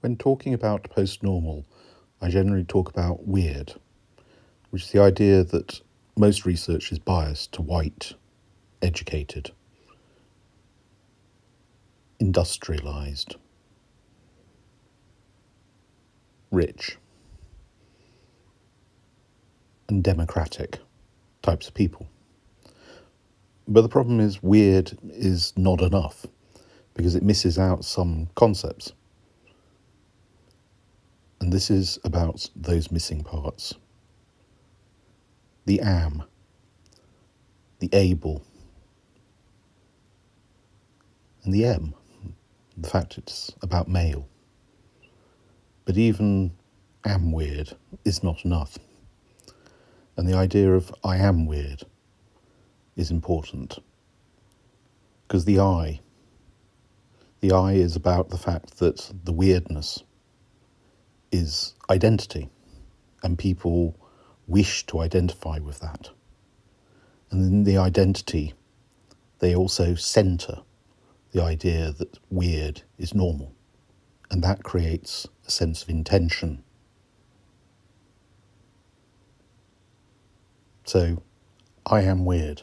When talking about post normal, I generally talk about weird, which is the idea that most research is biased to white, educated, industrialized, rich, and democratic types of people. But the problem is, weird is not enough because it misses out some concepts. And this is about those missing parts the am, the able, and the m, the fact it's about male. But even am weird is not enough. And the idea of I am weird is important. Because the I, the I is about the fact that the weirdness is identity, and people wish to identify with that. And in the identity, they also centre the idea that weird is normal, and that creates a sense of intention. So, I am weird.